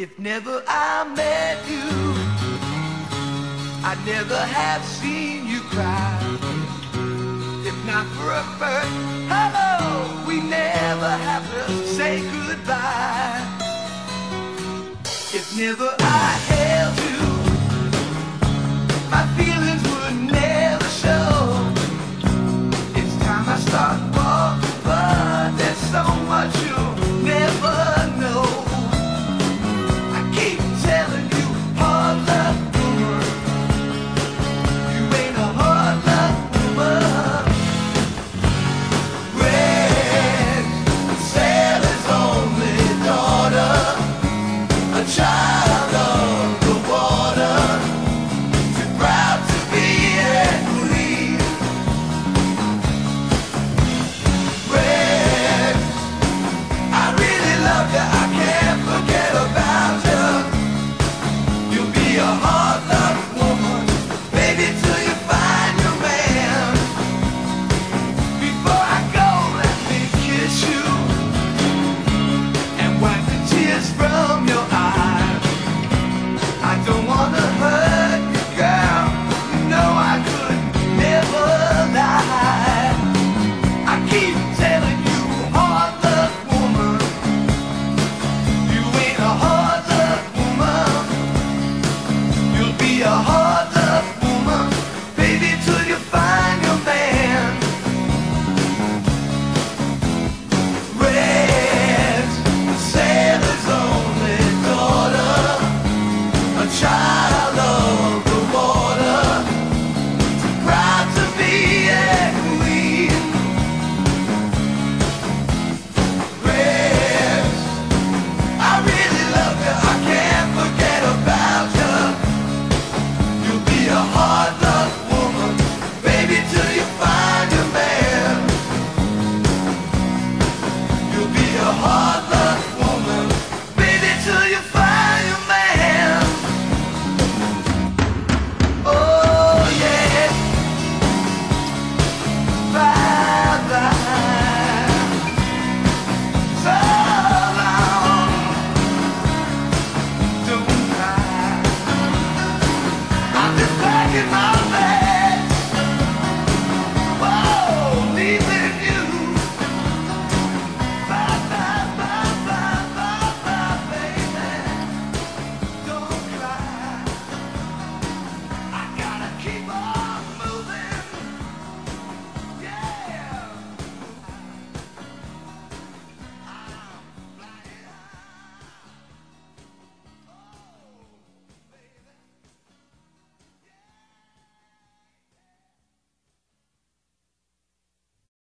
If never I met you, I'd never have seen you cry. If not for a first hello, we never have to say goodbye. If never I held your heart.